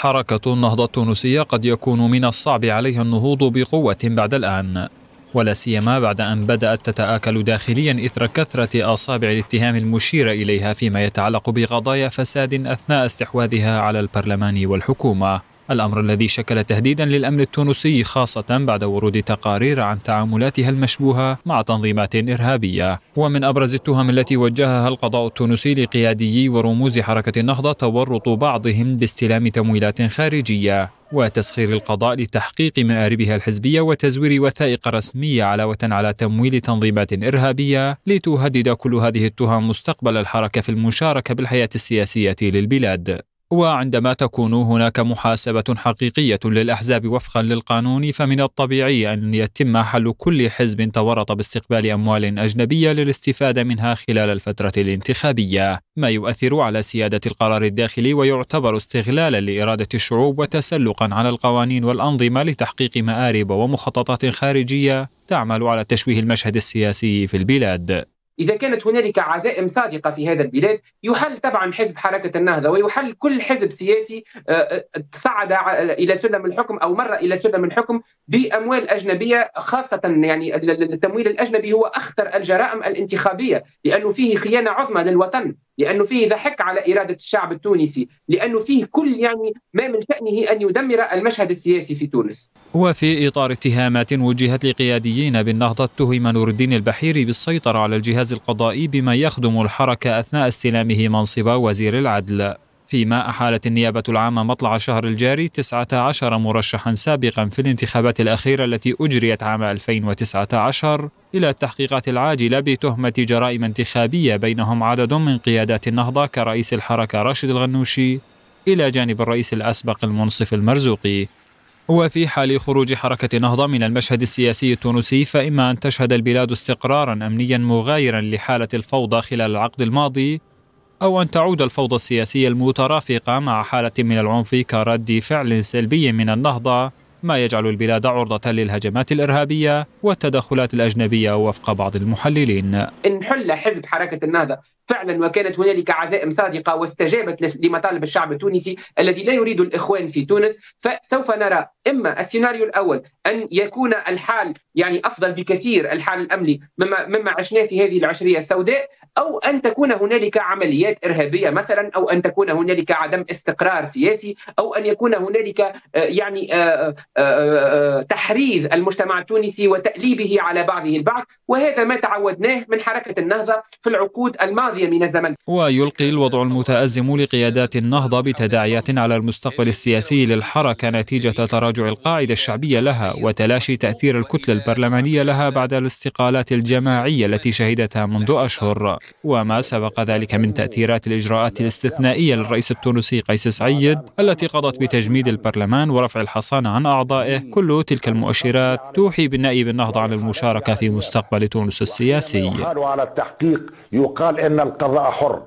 حركة النهضة التونسية قد يكون من الصعب عليها النهوض بقوة بعد الآن ولا سيما بعد أن بدأت تتآكل داخليا إثر كثرة أصابع الاتهام المشيرة إليها فيما يتعلق بقضايا فساد أثناء استحواذها على البرلمان والحكومة. الأمر الذي شكل تهديدا للأمن التونسي خاصة بعد ورود تقارير عن تعاملاتها المشبوهة مع تنظيمات إرهابية. ومن أبرز التهم التي وجهها القضاء التونسي لقياديي ورموز حركة النهضة تورط بعضهم باستلام تمويلات خارجية وتسخير القضاء لتحقيق مآربها الحزبية وتزوير وثائق رسمية علاوة على تمويل تنظيمات إرهابية لتهدد كل هذه التهم مستقبل الحركة في المشاركة بالحياة السياسية للبلاد. وعندما تكون هناك محاسبة حقيقية للأحزاب وفقا للقانون فمن الطبيعي أن يتم حل كل حزب تورط باستقبال أموال أجنبية للاستفادة منها خلال الفترة الانتخابية. ما يؤثر على سيادة القرار الداخلي ويعتبر استغلالا لإرادة الشعوب وتسلقا على القوانين والأنظمة لتحقيق مآرب ومخططات خارجية تعمل على تشويه المشهد السياسي في البلاد. إذا كانت هنالك عزائم صادقة في هذا البلاد يحل طبعا حزب حركة النهضة ويحل كل حزب سياسي آه، آه، صعد إلى سلم الحكم أو مر إلى سلم الحكم بأموال أجنبية خاصة يعني التمويل الأجنبي هو أخطر الجرائم الانتخابية لأنه فيه خيانة عظمى للوطن. لأنه فيه ضحك على إرادة الشعب التونسي لأنه فيه كل يعني ما من شأنه أن يدمر المشهد السياسي في تونس. وفي إطار اتهامات وجهت لقياديين بالنهضة اتهم نور الدين البحيري بالسيطرة على الجهاز القضائي بما يخدم الحركة أثناء استلامه منصب وزير العدل. فيما أحالت النيابة العامة مطلع الشهر الجاري 19 مرشحا سابقا في الانتخابات الأخيرة التي أجريت عام 2019 إلى التحقيقات العاجلة بتهمة جرائم انتخابية بينهم عدد من قيادات النهضة كرئيس الحركة راشد الغنوشي إلى جانب الرئيس الأسبق المنصف المرزوقي. وفي حال خروج حركة النهضة من المشهد السياسي التونسي فإما أن تشهد البلاد استقرارا أمنيا مغايرا لحالة الفوضى خلال العقد الماضي أو أن تعود الفوضى السياسية المترافقة مع حالة من العنف كرد فعل سلبي من النهضة ما يجعل البلاد عرضة للهجمات الإرهابية والتدخلات الأجنبية وفق بعض المحللين. إن حل حزب حركة النهضة فعلا وكانت هنالك عزائم صادقة واستجابت لمطالب الشعب التونسي الذي لا يريد الإخوان في تونس فسوف نرى إما السيناريو الأول أن يكون الحال يعني أفضل بكثير الحال الأمني مما, مما عشناه في هذه العشرية السوداء أو أن تكون هنالك عمليات إرهابية مثلا أو أن تكون هنالك عدم استقرار سياسي أو أن يكون هنالك آه، يعني آه، آه، تحريض المجتمع التونسي وتأليبه على بعضه البعض وهذا ما تعودناه من حركة النهضة في العقود الماضية ماضية من الزمن. ويلقي الوضع المتأزم لقيادات النهضة بتداعيات على المستقبل السياسي للحركة نتيجة تراجع القاعدة الشعبية لها وتلاشي تأثير الكتلة البرلمانية لها بعد الاستقالات الجماعية التي شهدتها منذ أشهر. وما سبق ذلك من تأثيرات الإجراءات الاستثنائية للرئيس التونسي قيس سعيد التي قضت بتجميد البرلمان ورفع الحصانة عن أعضائه كل تلك المؤشرات توحي بالنائب النهضة عن المشاركة في مستقبل تونس السياسي. على التحقيق يقال إن القضاء حر.